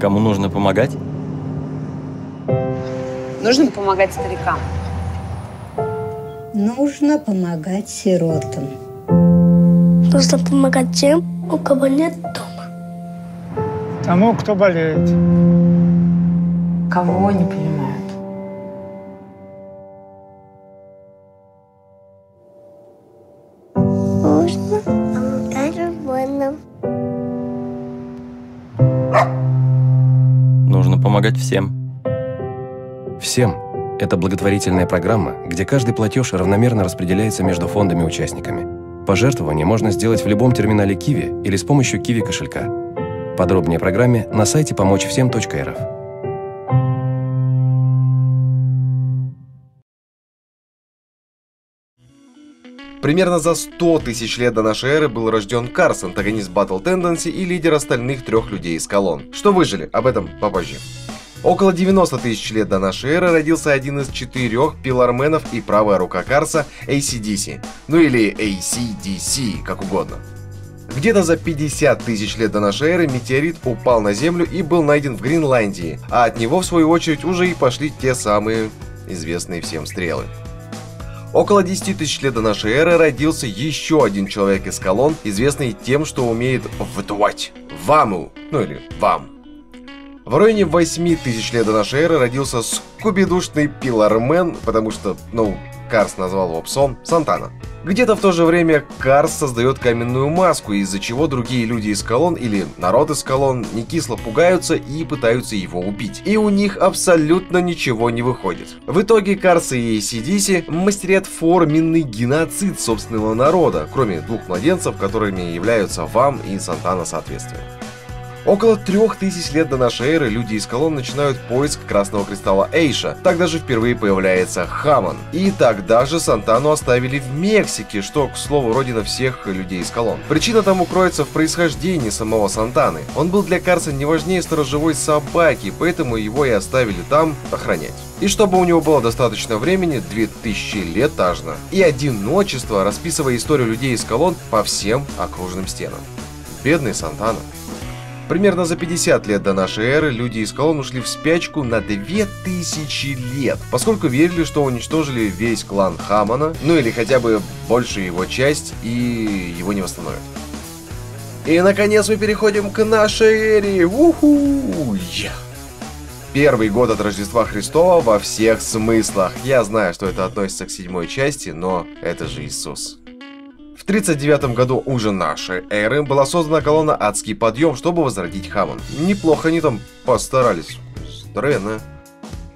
Кому нужно помогать? Нужно помогать старикам. Нужно помогать сиротам. Нужно помогать тем, у кого нет дома. Тому, кто болеет. Кого не понимают? Помогать всем. Всем – это благотворительная программа, где каждый платеж равномерно распределяется между фондами-участниками. Пожертвование можно сделать в любом терминале Киви или с помощью Киви кошелька. Подробнее о программе на сайте помочьвсем.рф. Примерно за 100 тысяч лет до нашей эры был рожден Карс, антагонист Battle Tendency и лидер остальных трех людей из колонн. Что выжили, об этом попозже. Около 90 тысяч лет до нашей эры родился один из четырех пиларменов и правая рука Карса ACDC, ну или ACDC, как угодно. Где-то за 50 тысяч лет до нашей эры метеорит упал на Землю и был найден в Гренландии, а от него, в свою очередь, уже и пошли те самые известные всем стрелы. Около 10 тысяч лет до нашей эры родился еще один человек из колонн, известный тем, что умеет вдувать. Ваму, ну или вам. В районе 8 тысяч лет до нашей эры родился скубидушный пилармен, потому что, ну, Карс назвал его псом, Сантана. Где-то в то же время Карс создает каменную маску, из-за чего другие люди из колонн или народ из колонн не кисло пугаются и пытаются его убить. И у них абсолютно ничего не выходит. В итоге Карс и ACDC мастерят форменный геноцид собственного народа, кроме двух младенцев, которыми являются Вам и Сантана соответственно. Около трех тысяч лет до нашей эры люди из колонн начинают поиск красного кристалла Эйша. Тогда же впервые появляется Хаман. И тогда же Сантану оставили в Мексике, что, к слову, родина всех людей из колонн. Причина тому кроется в происхождении самого Сантаны. Он был для Карса не важнее сторожевой собаки, поэтому его и оставили там охранять. И чтобы у него было достаточно времени, 2000 лет ажно, и одиночество, расписывая историю людей из колонн по всем окружным стенам. Бедный Сантана. Примерно за 50 лет до нашей эры люди из колонн ушли в спячку на 2000 лет, поскольку верили, что уничтожили весь клан Хамана, ну или хотя бы большую его часть, и его не восстановят. И наконец мы переходим к нашей эре. Уху! Первый год от Рождества Христова во всех смыслах. Я знаю, что это относится к седьмой части, но это же Иисус. В 39 году уже нашей эры была создана колонна «Адский подъем», чтобы возродить Хамон. Неплохо они там постарались. Здоровенно.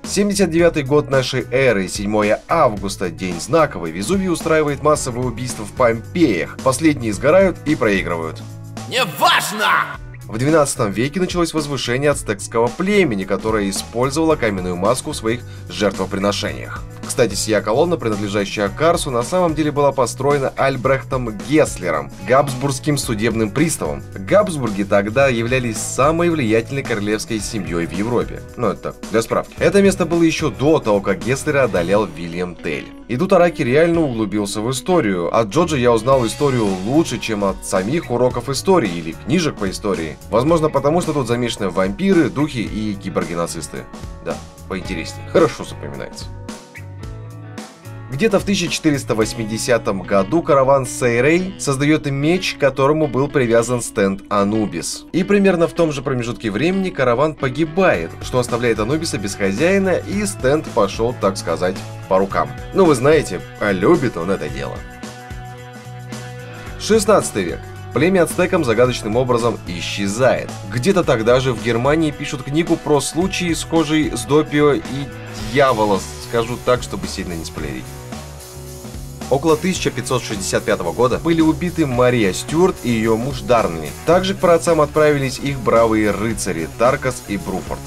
79 год нашей эры, 7 августа, день знаковый. Везувий устраивает массовые убийства в Помпеях. Последние сгорают и проигрывают. Неважно! В 12 веке началось возвышение ацтекского племени, которое использовало каменную маску в своих жертвоприношениях. Кстати, сия колонна, принадлежащая Карсу, на самом деле была построена Альбрехтом Гесслером, габсбургским судебным приставом. Габсбурги тогда являлись самой влиятельной королевской семьей в Европе. Ну, это для справки. Это место было еще до того, как Гесслера одолел Вильям Тель. И тут Араки реально углубился в историю. От Джоджа я узнал историю лучше, чем от самих уроков истории или книжек по истории. Возможно, потому что тут замешаны вампиры, духи и киборгенацисты. Да, поинтереснее. Хорошо запоминается. Где-то в 1480 году караван Сейрей создает меч, к которому был привязан стенд Анубис. И примерно в том же промежутке времени караван погибает, что оставляет Анубиса без хозяина, и стенд пошел, так сказать, по рукам. Ну вы знаете, а любит он это дело. 16 век. Племя ацтекам загадочным образом исчезает. Где-то тогда же в Германии пишут книгу про случаи, схожие с Допио и дьявола, скажу так, чтобы сильно не спойлерить. Около 1565 года были убиты Мария Стюарт и ее муж Дарнли. Также к праотцам отправились их бравые рыцари Таркас и Бруфорд.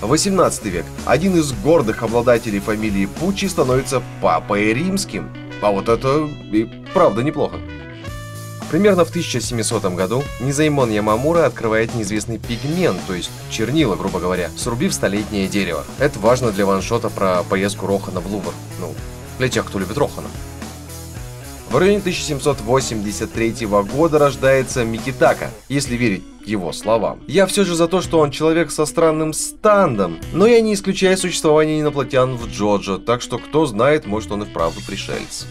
18 век. Один из гордых обладателей фамилии Пучи становится папой римским. А вот это и правда неплохо. Примерно в 1700 году Низаймон Ямамура открывает неизвестный пигмент, то есть чернила, грубо говоря, срубив столетнее дерево. Это важно для ваншота про поездку Рохана в Лувр. Ну, для тех, кто любит Рохана. В районе 1783 года рождается Микитака, если верить его словам. Я все же за то, что он человек со странным стандом, но я не исключаю существование инопланетян в Джоджо, так что кто знает, может он и вправду пришелец.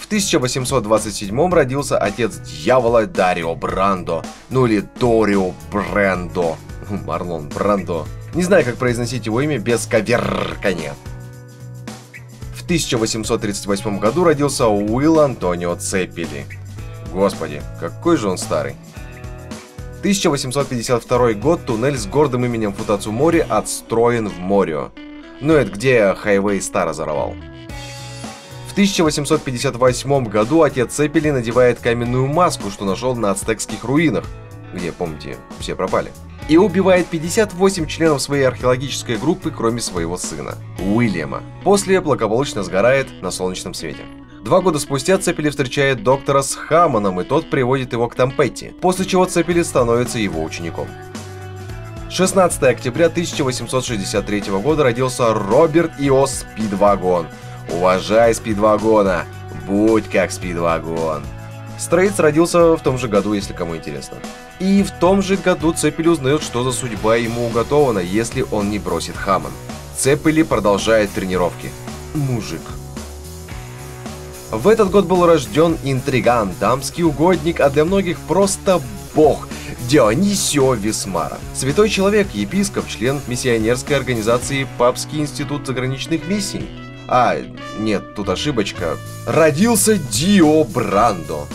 В 1827 родился отец дьявола Дарио Брандо, ну или Дорио Брендо, Марлон Брандо. Не знаю, как произносить его имя без коверкания. В 1838 году родился Уилл Антонио Цеппели. Господи, какой же он старый. 1852 год туннель с гордым именем Футацумори отстроен в Морио. Ну это где Хайвей Стар разорвал. В 1858 году отец Цепели надевает каменную маску, что нашел на ацтекских руинах, где, помните, все пропали, и убивает 58 членов своей археологической группы, кроме своего сына, Уильяма. После благополучно сгорает на солнечном свете. Два года спустя Цепели встречает доктора с Хаммоном, и тот приводит его к Тампетти, после чего Цепели становится его учеником. 16 октября 1863 года родился Роберт Ио Спидвагон. Уважай Спидвагона, будь как Спидвагон. Стрейтс родился в том же году, если кому интересно. И в том же году Цепели узнает, что за судьба ему уготована, если он не бросит Хаммон. Цепели продолжает тренировки. Мужик. В этот год был рожден интриган, дамский угодник, а для многих просто бог Дионисио Висмара. Святой человек, епископ, член миссионерской организации Папский институт заграничных миссий. А, нет, тут ошибочка. Родился Дио Брандо.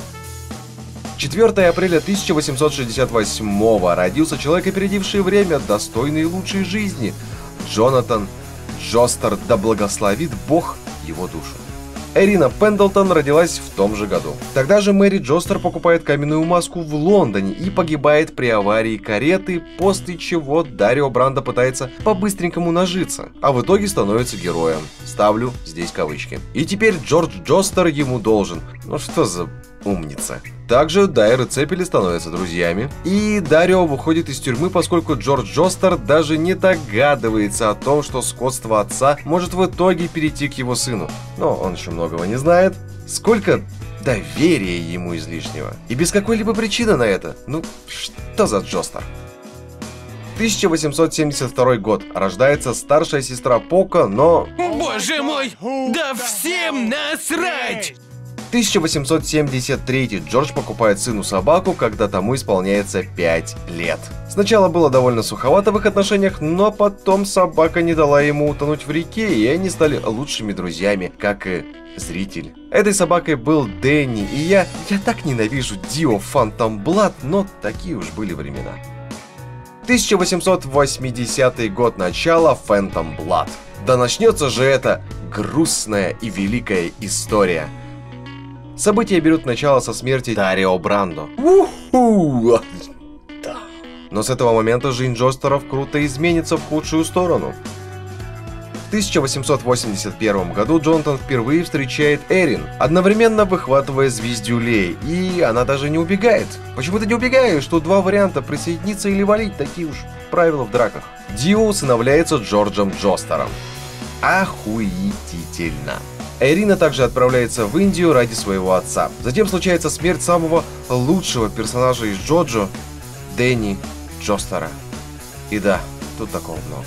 4 апреля 1868 родился человек, опередивший время, достойный лучшей жизни. Джонатан Джостер, да благословит Бог его душу. Эрина Пендлтон родилась в том же году. Тогда же Мэри Джостер покупает каменную маску в Лондоне и погибает при аварии кареты, после чего Дарио Бранда пытается по-быстренькому нажиться, а в итоге становится героем. Ставлю здесь кавычки. И теперь Джордж Джостер ему должен. Ну что за умница. Также Дайр и Цепели становятся друзьями. И Дарио выходит из тюрьмы, поскольку Джордж Джостер даже не догадывается о том, что скотство отца может в итоге перейти к его сыну. Но он еще многого не знает. Сколько доверия ему излишнего. И без какой-либо причины на это. Ну, что за Джостер? 1872 год. Рождается старшая сестра Пока, но... Боже мой! Да всем насрать! 1873 Джордж покупает сыну собаку, когда тому исполняется 5 лет. Сначала было довольно суховато в их отношениях, но потом собака не дала ему утонуть в реке, и они стали лучшими друзьями, как и зритель. Этой собакой был Дэнни, и я, я так ненавижу Дио Фантом Блад, но такие уж были времена. 1880 год начала Фэнтом Блад. Да начнется же эта грустная и великая история – События берут начало со смерти Дарио Брандо. Уху! Но с этого момента жизнь Джостеров круто изменится в худшую сторону. В 1881 году Джонатан впервые встречает Эрин, одновременно выхватывая звездюлей, и она даже не убегает. Почему ты не убегаешь? Тут два варианта, присоединиться или валить, такие уж правила в драках. Дио усыновляется Джорджем Джостером. Охуительно. Эрина также отправляется в Индию ради своего отца. Затем случается смерть самого лучшего персонажа из Джоджо, Дэнни Джостера. И да, тут такого много.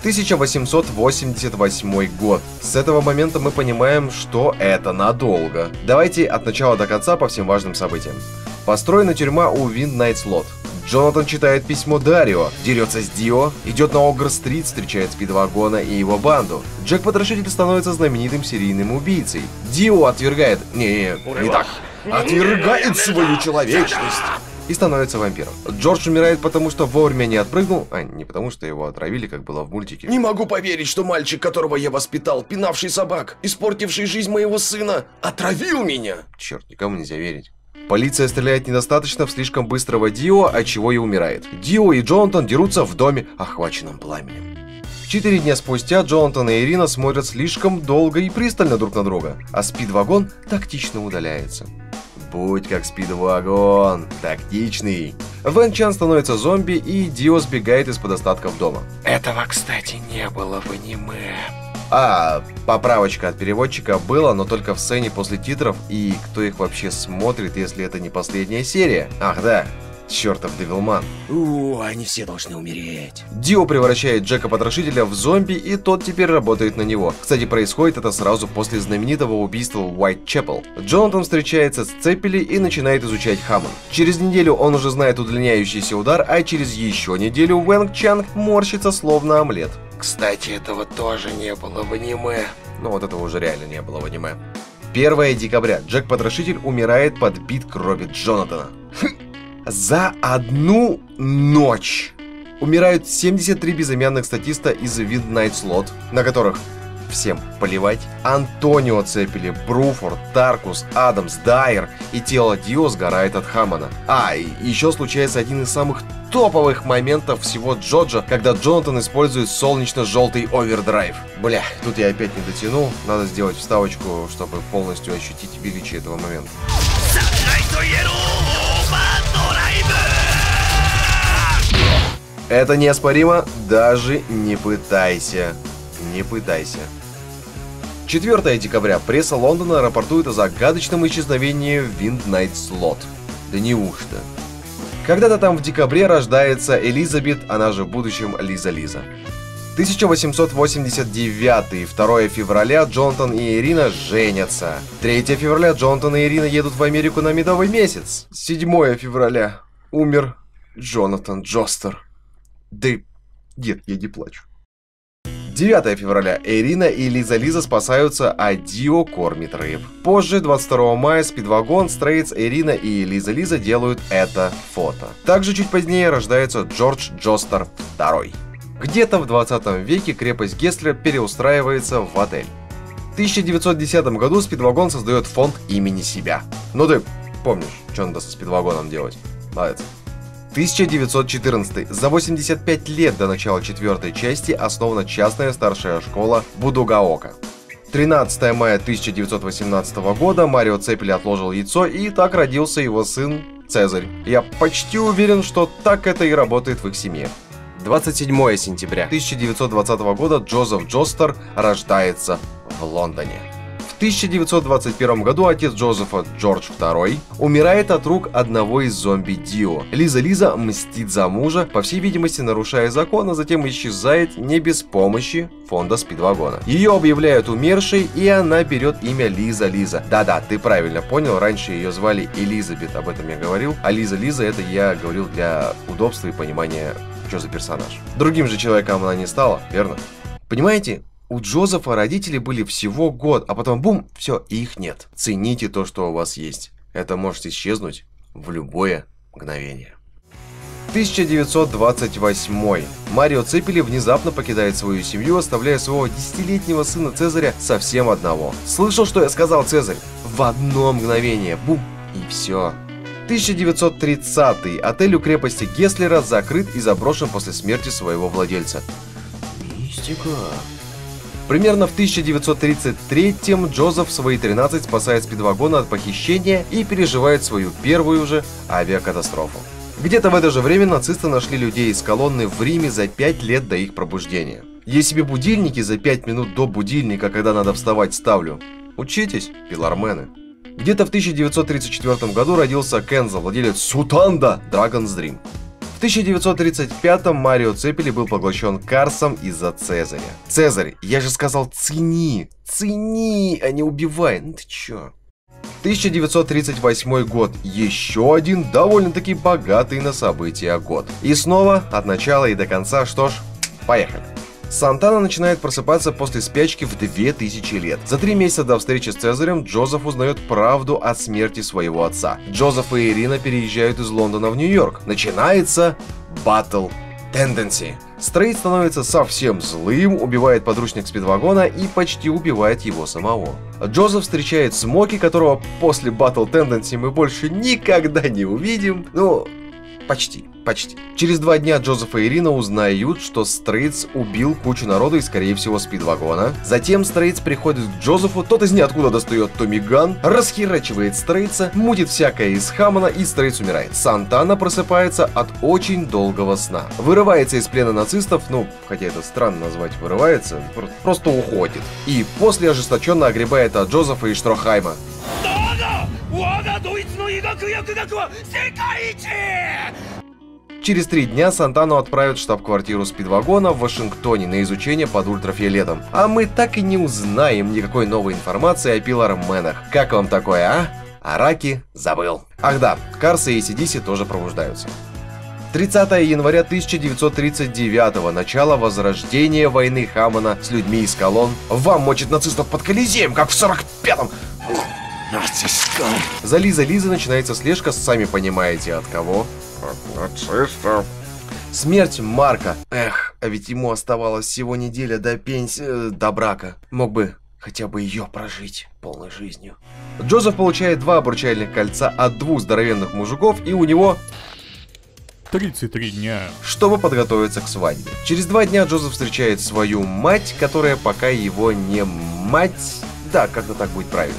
1888 год. С этого момента мы понимаем, что это надолго. Давайте от начала до конца по всем важным событиям. Построена тюрьма у Винд Найтслот. Джонатан читает письмо Дарио, дерется с Дио, идет на Огр-стрит, встречает Спидвагона и его банду. Джек Потрошитель становится знаменитым серийным убийцей. Дио отвергает... Не, не, не так. Отвергает свою человечность и становится вампиром. Джордж умирает, потому что вовремя не отпрыгнул, а не потому что его отравили, как было в мультике. Не могу поверить, что мальчик, которого я воспитал, пинавший собак, испортивший жизнь моего сына, отравил меня. Черт, никому нельзя верить. Полиция стреляет недостаточно в слишком быстрого Дио, от чего и умирает. Дио и Джонатан дерутся в доме, охваченном пламенем. Четыре дня спустя Джонатан и Ирина смотрят слишком долго и пристально друг на друга, а спидвагон тактично удаляется. Будь как спидвагон, тактичный. Вен Чан становится зомби, и Дио сбегает из-под остатков дома. Этого, кстати, не было в аниме. А, поправочка от переводчика была, но только в сцене после титров, и кто их вообще смотрит, если это не последняя серия? Ах да, чертов Девилман. У, они все должны умереть. Дио превращает Джека Потрошителя в зомби, и тот теперь работает на него. Кстати, происходит это сразу после знаменитого убийства в Уайт-Чепел. Джонатан встречается с Цеппели и начинает изучать Хаммон. Через неделю он уже знает удлиняющийся удар, а через еще неделю Вэнг Чанг морщится словно омлет. Кстати, этого тоже не было в аниме. Ну вот этого уже реально не было в аниме. 1 декабря. Джек Потрошитель умирает под бит крови Джонатана. Хм. За одну ночь умирают 73 безымянных статиста из Wind Night Slot, на которых всем поливать. Антонио Цепели, Бруфорд, Таркус, Адамс, Дайер и тело Дио сгорает от Хаммона. А, и еще случается один из самых топовых моментов всего Джоджа, когда Джонатан использует солнечно-желтый овердрайв. Бля, тут я опять не дотянул, надо сделать вставочку, чтобы полностью ощутить величие этого момента. Это неоспоримо, даже не пытайся. Не пытайся. 4 декабря пресса Лондона рапортует о загадочном исчезновении Night Slot. Да неужто? Когда-то там в декабре рождается Элизабет, она же в будущем Лиза Лиза. 1889, 2 февраля Джонатан и Ирина женятся. 3 февраля Джонатан и Ирина едут в Америку на медовый месяц. 7 февраля умер Джонатан Джостер. Да нет, я не плачу. 9 февраля Ирина и Лиза Лиза спасаются, а Дио кормит рыб. Позже, 22 мая, Спидвагон, Стрейтс, Ирина и Лиза Лиза делают это фото. Также чуть позднее рождается Джордж Джостер II. Где-то в 20 веке крепость Гесслер переустраивается в отель. В 1910 году Спидвагон создает фонд имени себя. Ну ты помнишь, что надо со Спидвагоном делать? Молодец. 1914. За 85 лет до начала четвертой части основана частная старшая школа Будугаока. 13 мая 1918 года Марио Цепели отложил яйцо, и так родился его сын Цезарь. Я почти уверен, что так это и работает в их семье. 27 сентября 1920 года Джозеф Джостер рождается в Лондоне. В 1921 году отец Джозефа, Джордж II, умирает от рук одного из зомби Дио. Лиза Лиза мстит за мужа, по всей видимости нарушая закон, а затем исчезает не без помощи фонда Спидвагона. Ее объявляют умершей, и она берет имя Лиза Лиза. Да-да, ты правильно понял, раньше ее звали Элизабет, об этом я говорил, а Лиза Лиза это я говорил для удобства и понимания, что за персонаж. Другим же человеком она не стала, верно? Понимаете, у Джозефа родители были всего год, а потом бум, все, и их нет. Цените то, что у вас есть. Это может исчезнуть в любое мгновение. 1928. Марио Цепели внезапно покидает свою семью, оставляя своего десятилетнего сына Цезаря совсем одного. Слышал, что я сказал, Цезарь? В одно мгновение. Бум, и все. 1930. Отель у крепости Гесслера закрыт и заброшен после смерти своего владельца. Мистика. Примерно в 1933-м Джозеф свои 13 спасает спидвагона от похищения и переживает свою первую же авиакатастрофу. Где-то в это же время нацисты нашли людей из колонны в Риме за 5 лет до их пробуждения. Я себе будильники за 5 минут до будильника, когда надо вставать, ставлю. Учитесь, пилармены. Где-то в 1934 году родился Кенза, владелец Сутанда Dragon's Dream. В 1935-м Марио Цепели был поглощен Карсом из-за Цезаря. Цезарь, я же сказал цени, цени, а не убивай, ну ты чё? 1938 год. Еще один довольно-таки богатый на события год. И снова от начала и до конца, что ж, поехали. Сантана начинает просыпаться после спячки в 2000 лет. За три месяца до встречи с Цезарем Джозеф узнает правду о смерти своего отца. Джозеф и Ирина переезжают из Лондона в Нью-Йорк. Начинается Battle Tendency. Стрейт становится совсем злым, убивает подручных Спидвагона и почти убивает его самого. Джозеф встречает Смоки, которого после Battle Tendency мы больше никогда не увидим. Ну, почти. Почти. Через два дня Джозеф и Ирина узнают, что Стрейтс убил кучу народа и, скорее всего, Спидвагона. Затем Стрейтс приходит к Джозефу, тот из ниоткуда достает Tommy gun, расхерачивает Стрейтса, мутит всякое из хамона и Стрейтс умирает. Сантана просыпается от очень долгого сна. Вырывается из плена нацистов, ну, хотя это странно назвать вырывается, просто уходит. И после ожесточенно огребает от Джозефа и Штрохайма. Через три дня Сантану отправят в штаб-квартиру спидвагона в Вашингтоне на изучение под ультрафиолетом. А мы так и не узнаем никакой новой информации о Пиларменах. Как вам такое, а? Араки забыл. Ах да, Карс и ACDC тоже пробуждаются. 30 января 1939 начало возрождения войны Хаммона с людьми из колонн. Вам мочит нацистов под Колизеем, как в 45-м. За Лиза Лиза начинается слежка, сами понимаете от кого. Нацистов. Смерть Марка. Эх, а ведь ему оставалось всего неделя до пенсии, э, до брака. Мог бы хотя бы ее прожить полной жизнью. Джозеф получает два обручальных кольца от двух здоровенных мужиков, и у него 33 дня. чтобы подготовиться к свадьбе. Через два дня Джозеф встречает свою мать, которая пока его не мать. Да, как-то так будет правильно.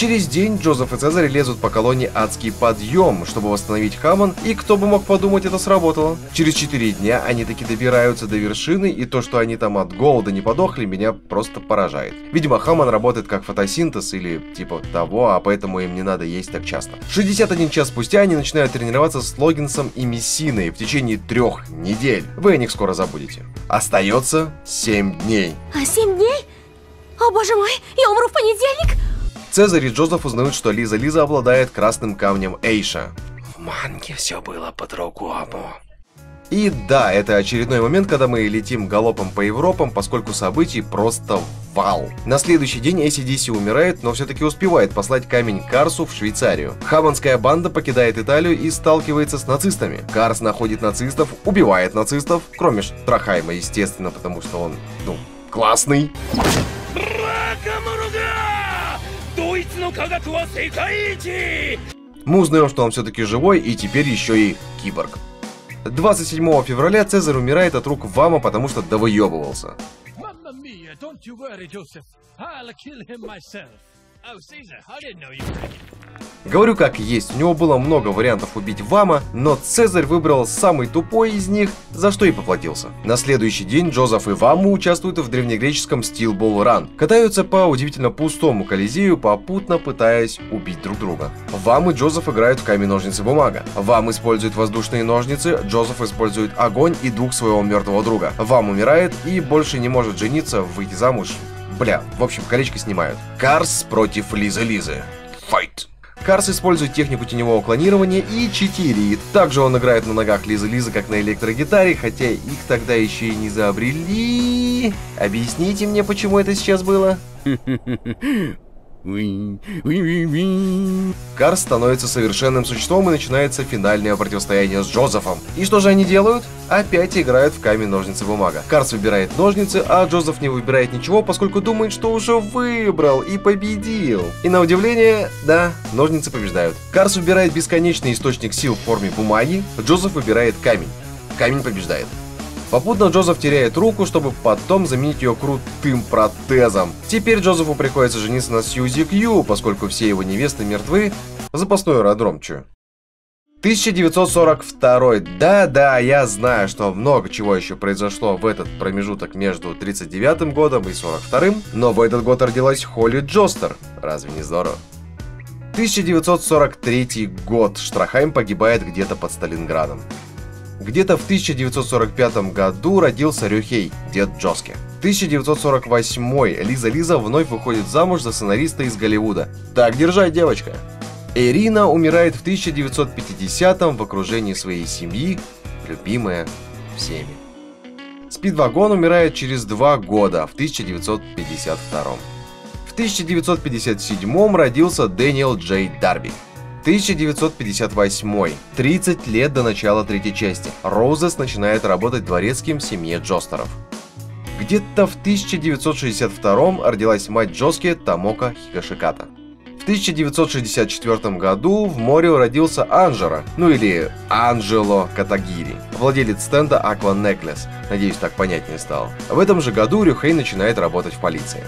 Через день Джозеф и Цезарь лезут по колонне «Адский подъем», чтобы восстановить Хамон, и кто бы мог подумать, это сработало. Через четыре дня они таки добираются до вершины, и то, что они там от голода не подохли, меня просто поражает. Видимо, Хамон работает как фотосинтез или типа того, а поэтому им не надо есть так часто. 61 час спустя они начинают тренироваться с Логинсом и Мессиной в течение трех недель. Вы о них скоро забудете. Остается 7 дней. А семь дней? О боже мой, я умру в понедельник? Цезарь и Джозеф узнают, что Лиза Лиза обладает красным камнем Эйша. В манге все было по-другому. И да, это очередной момент, когда мы летим галопом по Европам, поскольку событий просто вал. На следующий день ACDC умирает, но все-таки успевает послать камень Карсу в Швейцарию. Хаванская банда покидает Италию и сталкивается с нацистами. Карс находит нацистов, убивает нацистов, кроме Штрахайма, естественно, потому что он, ну, классный. Мы узнаем, что он все-таки живой и теперь еще и киборг. 27 февраля Цезарь умирает от рук Вама, потому что довыебывался. Oh, Caesar, I didn't know you were Говорю как есть, у него было много вариантов убить Вама, но Цезарь выбрал самый тупой из них, за что и поплатился. На следующий день Джозеф и Ваму участвуют в древнегреческом Steel Ball Run. Катаются по удивительно пустому Колизею, попутно пытаясь убить друг друга. Вам и Джозеф играют в камень-ножницы-бумага. Вам используют воздушные ножницы, Джозеф использует огонь и дух своего мертвого друга. Вам умирает и больше не может жениться, выйти замуж. Бля, в общем, колечко снимают. Карс против Лизы Лизы. Карс использует технику теневого клонирования и читерит. Также он играет на ногах Лизы Лизы, как на электрогитаре, хотя их тогда еще и не изобрели. Объясните мне, почему это сейчас было? Карс становится совершенным существом и начинается финальное противостояние с Джозефом. И что же они делают? Опять играют в камень, ножницы, бумага. Карс выбирает ножницы, а Джозеф не выбирает ничего, поскольку думает, что уже выбрал и победил. И на удивление, да, ножницы побеждают. Карс выбирает бесконечный источник сил в форме бумаги, Джозеф выбирает камень. Камень побеждает. Попутно Джозеф теряет руку, чтобы потом заменить ее крутым протезом. Теперь Джозефу приходится жениться на Сьюзи Кью, поскольку все его невесты мертвы. Запасной аэродром, чё. 1942. Да-да, я знаю, что много чего еще произошло в этот промежуток между 39 годом и 42 но в этот год родилась Холли Джостер. Разве не здорово? 1943 год. Штрахайм погибает где-то под Сталинградом. Где-то в 1945 году родился Рюхей, дед Джоски. 1948 Лиза Лиза вновь выходит замуж за сценариста из Голливуда. Так держать, девочка. Ирина умирает в 1950 в окружении своей семьи, любимая всеми. Спидвагон умирает через два года, в 1952. В 1957 родился Дэниел Джей Дарби. 1958. 30 лет до начала третьей части. Роузес начинает работать дворецким в семье Джостеров. Где-то в 1962 родилась мать Джоски Тамока Хигашиката. В 1964 году в море родился Анжера, ну или Анджело Катагири, владелец стенда Aqua Necklace. Надеюсь, так понятнее стало. В этом же году Рюхей начинает работать в полиции.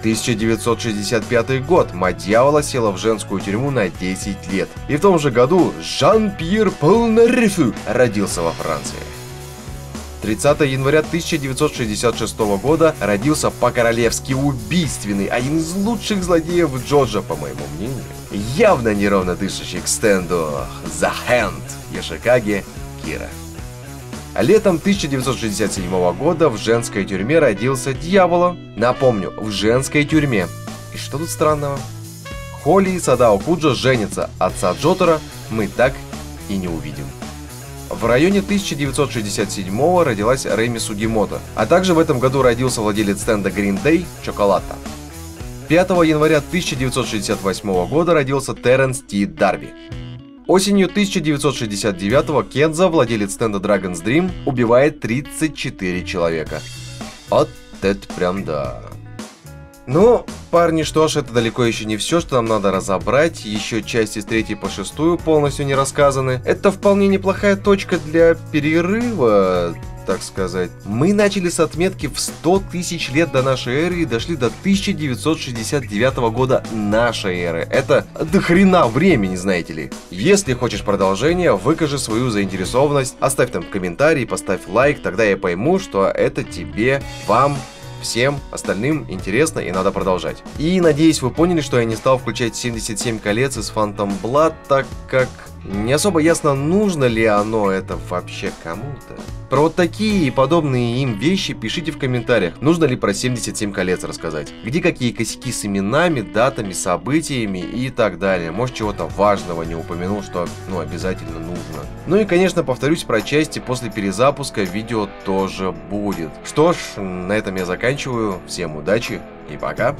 1965 год. Мать дьявола села в женскую тюрьму на 10 лет. И в том же году Жан-Пьер Полнарифу родился во Франции. 30 января 1966 года родился по-королевски убийственный, один из лучших злодеев Джорджа, по моему мнению. Явно неровно дышащий к стенду The Hand Яшикаги Кира. Летом 1967 года в женской тюрьме родился Дьявола. Напомню, в женской тюрьме. И что тут странного? Холли и Садао Куджо женятся, отца Джотера мы так и не увидим. В районе 1967 родилась Рэми Сугимото, а также в этом году родился владелец стенда Green Day Чоколата. 5 января 1968 года родился Терренс Ти Дарби. Осенью 1969-го Кенза, владелец стенда Dragon's Dream, убивает 34 человека. Вот это прям да. Ну, парни, что ж, это далеко еще не все, что нам надо разобрать. Еще части с 3 по 6 полностью не рассказаны. Это вполне неплохая точка для перерыва, так сказать. Мы начали с отметки в 100 тысяч лет до нашей эры и дошли до 1969 года нашей эры. Это до хрена времени, знаете ли. Если хочешь продолжение, выкажи свою заинтересованность, оставь там комментарий, поставь лайк, тогда я пойму, что это тебе, вам, всем остальным интересно и надо продолжать. И надеюсь вы поняли, что я не стал включать 77 колец из Phantom Blood, так как не особо ясно, нужно ли оно это вообще кому-то. Про вот такие и подобные им вещи пишите в комментариях. Нужно ли про 77 колец рассказать? Где какие косяки с именами, датами, событиями и так далее. Может чего-то важного не упомянул, что ну обязательно нужно. Ну и конечно повторюсь про части после перезапуска видео тоже будет. Что ж, на этом я заканчиваю. Всем удачи и пока.